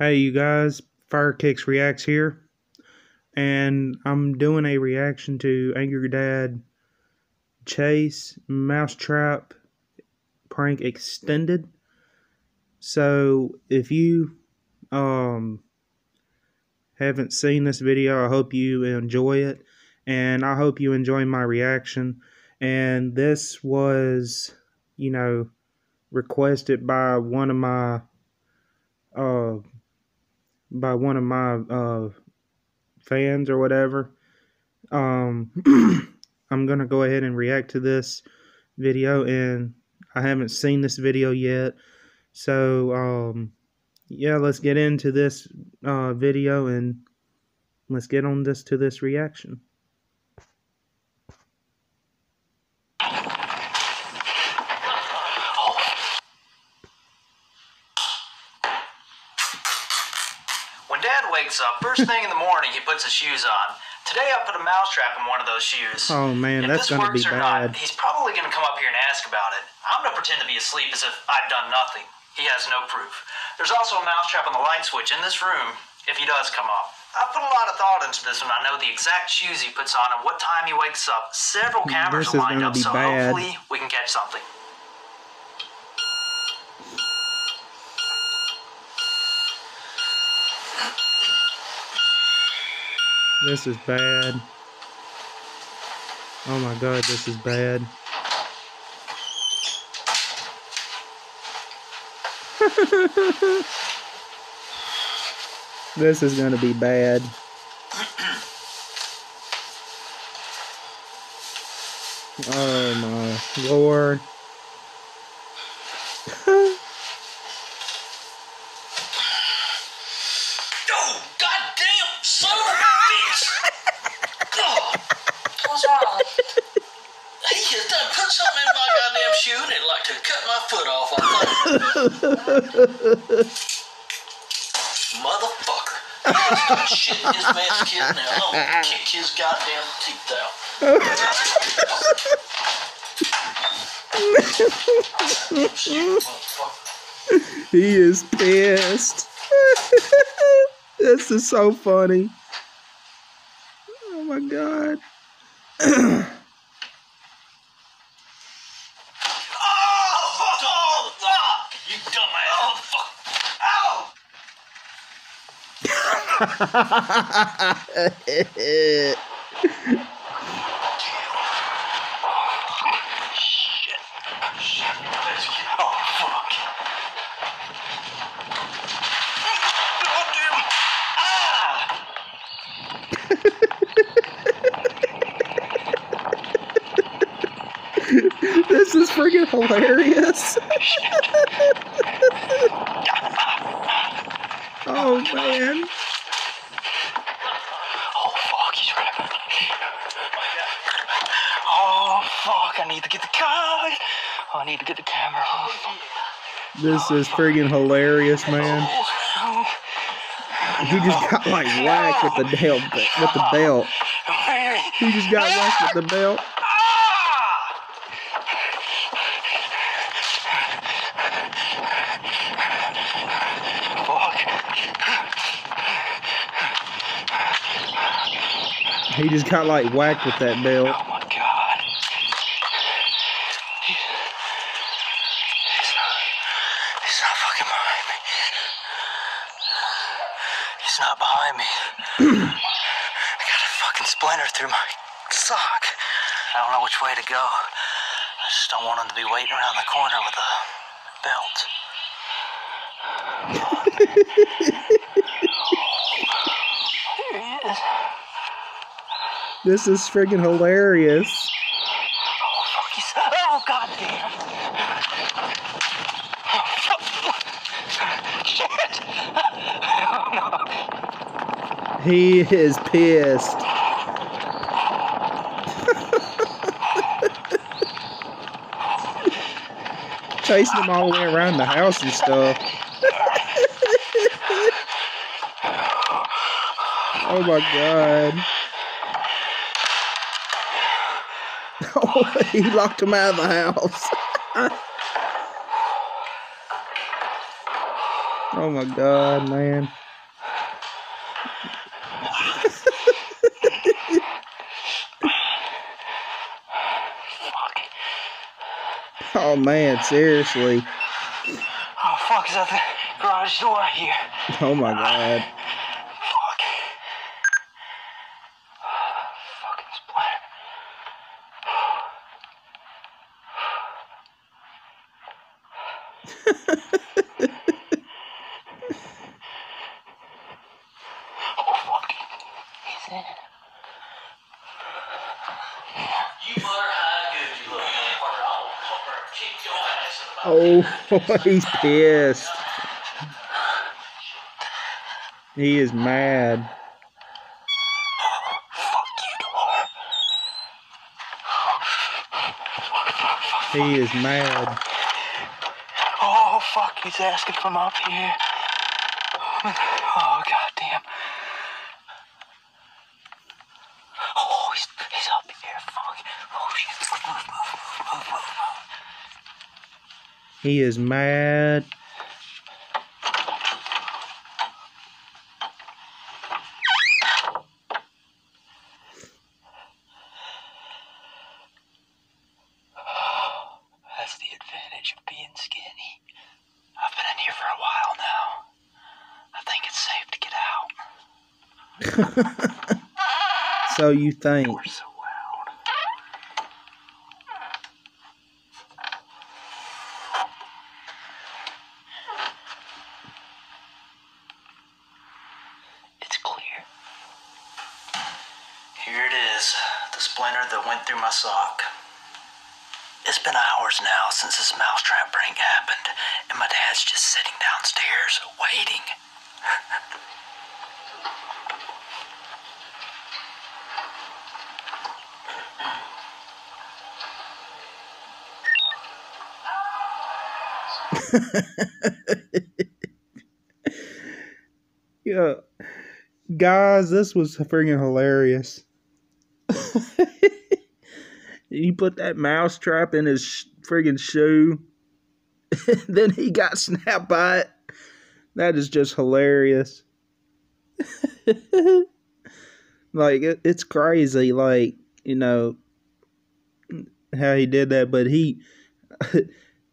Hey, you guys, Fire Kix Reacts here, and I'm doing a reaction to Angry Dad Chase Mousetrap Prank Extended. So, if you um haven't seen this video, I hope you enjoy it, and I hope you enjoy my reaction. And this was, you know, requested by one of my uh by one of my uh, fans or whatever. Um, I'm gonna go ahead and react to this video, and I haven't seen this video yet, so um, yeah, let's get into this uh, video and let's get on this to this reaction. Dad wakes up, first thing in the morning, he puts his shoes on. Today, I put a mousetrap in one of those shoes. Oh man, if that's gonna be works or bad. not, he's probably going to come up here and ask about it. I'm going to pretend to be asleep as if I've done nothing. He has no proof. There's also a mousetrap on the light switch in this room if he does come up. I put a lot of thought into this one. I know the exact shoes he puts on and what time he wakes up. Several cameras This are lined up, so bad. hopefully we can catch something. This is bad. Oh my god, this is bad. this is gonna be bad. Oh my lord. Oh, goddamn son of a bitch! God, What's wrong? Has done put something in my goddamn shoe and it like to cut my foot off. Motherfucker. Shit in his man's kid now. I'm gonna kick his goddamn teeth out. He is pissed. this is so funny. Oh my god. Oh, oh, fuck! You dumbass. Oh, fuck. Ow! Shit. Shit. Oh, fuck. Oh, damn. Ah! This is freaking hilarious. oh man. Fuck. I need to get the car. Oh, I need to get the camera. Fuck. This is freaking hilarious, man. He just got like whacked with the belt with the belt. He just got whacked with the belt. Fuck. He just got like whacked with that belt. Oh my god. He's, he's not. He's not fucking behind me. He's not behind me. I got a fucking splinter through my sock. I don't know which way to go. I just don't want him to be waiting around the corner with a belt. Here he is. This is freaking hilarious. Oh, fuck, he's... Oh, God damn. Oh. Shit. Oh, no. He is pissed. Chasing him all the way around the house and stuff. oh my god. He locked him out of the house. Oh my god, man. Fuck. Oh man, seriously. Oh, fuck, is that the garage door here? Oh my god. Fuck. Fucking splat. oh, fuck. He's in. You better hide good, you little motherfucker. I'll fucker kick your ass in the Oh, he's pissed. He is mad. He is mad. Oh, fuck, he's asking from up here. He is mad. That's the advantage of being skinny. I've been in here for a while now. I think it's safe to get out. So you think. We're so loud. It's clear. Here it is, the splinter that went through my sock. It's been hours now since this mousetrap prank happened, and my dad's just sitting downstairs waiting. Yeah. Guys, this was freaking hilarious. he put that mouse trap in his friggin' shoe. then he got snapped by it. That is just hilarious. like, it, it's crazy. Like, you know, how he did that. But he.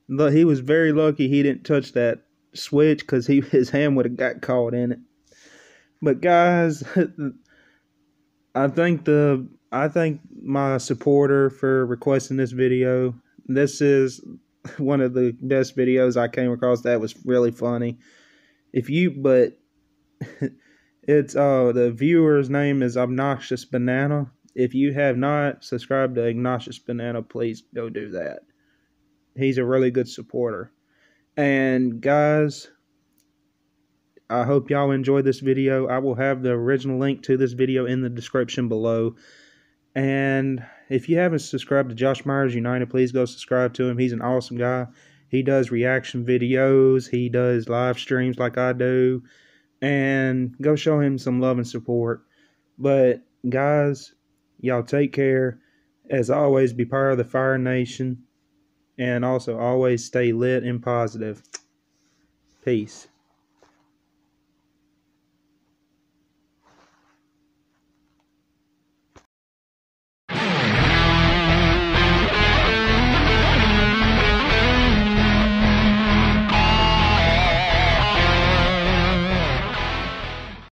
He was very lucky he didn't touch that switch because he his hand would have got caught in it. But guys, I think the I thank my supporter for requesting this video. This is one of the best videos I came across that was really funny. If you but it's uh the viewer's name is Obnoxious Banana. If you have not subscribed to Obnoxious Banana, please go do that. He's a really good supporter. And guys, I hope y'all enjoyed this video. I will have the original link to this video in the description below. And if you haven't subscribed to Josh Myers United, please go subscribe to him. He's an awesome guy. He does reaction videos, he does live streams like I do. And go show him some love and support. But guys, y'all take care. As always, be part of the Fire Nation. And also always stay lit and positive. Peace.